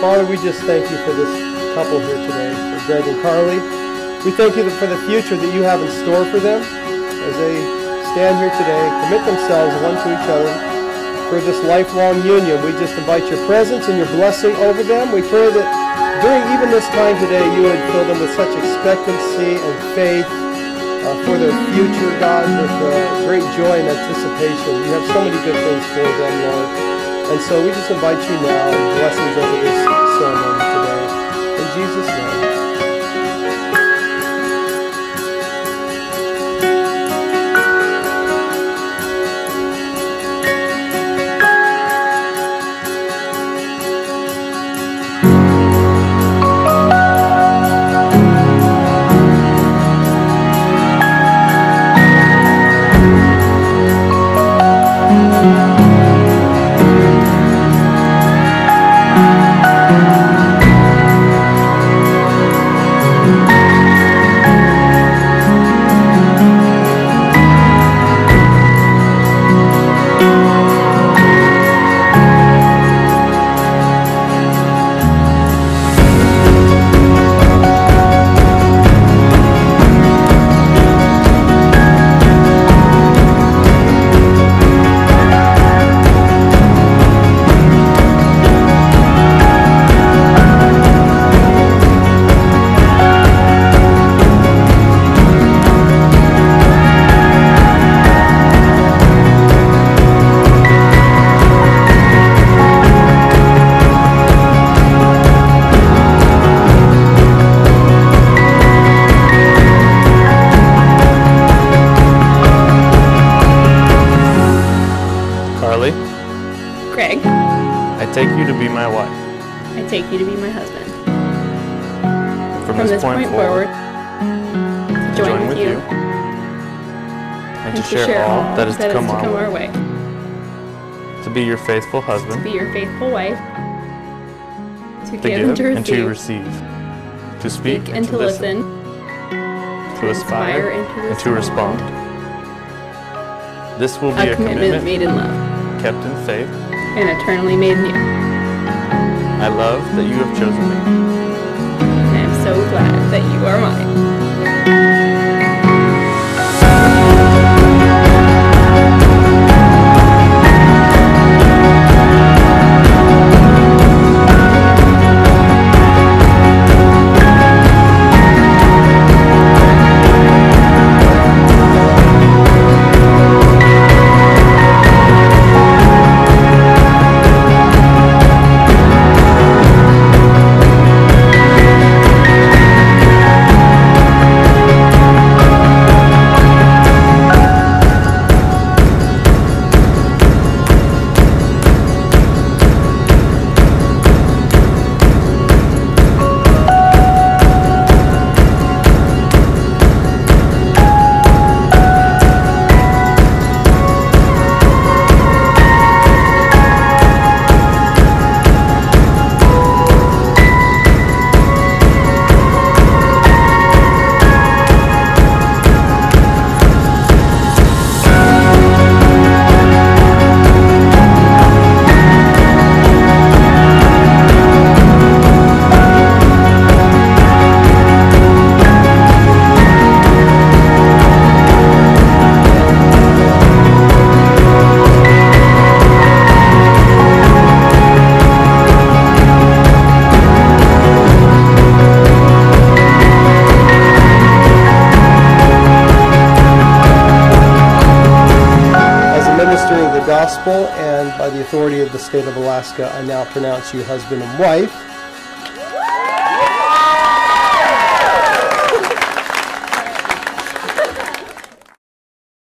Father, we just thank you for this couple here today, for Greg and Carly. We thank you for the future that you have in store for them as they stand here today, commit themselves one to each other for this lifelong union. We just invite your presence and your blessing over them. We pray that during even this time today, you would fill them with such expectancy and faith uh, for their future, God, with uh, great joy and anticipation. You have so many good things for them, Lord. And so we just invite you now, and blessings over this ceremony today. Greg, I take you to be my wife. I take you to be my husband. From, From this point forward, to join, with you, and to share, all that is to come, our, way. our way. To be your faithful husband, To Be your faithful wife. To, to give, and to receive. and to receive. To speak, speak and to listen. To aspire and to respond. to respond. This will be A, a, commitment, made in love kept in faith. And eternally made new. I love that you have chosen me. Gospel and by the authority of the state of Alaska, I now pronounce you husband and wife.